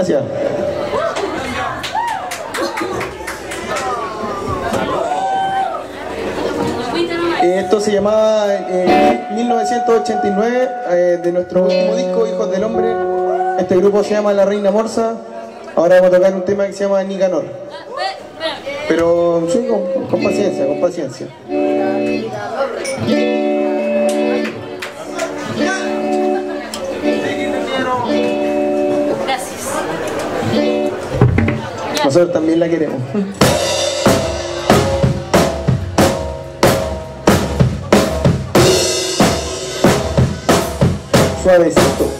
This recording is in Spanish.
Gracias. Esto se llamaba eh, 1989 eh, de nuestro último disco Hijos del Hombre. Este grupo se llama La Reina Morsa. Ahora vamos a tocar un tema que se llama Nicanor. Pero sí, con, con paciencia, con paciencia. Nosotros también la queremos. Suavecito.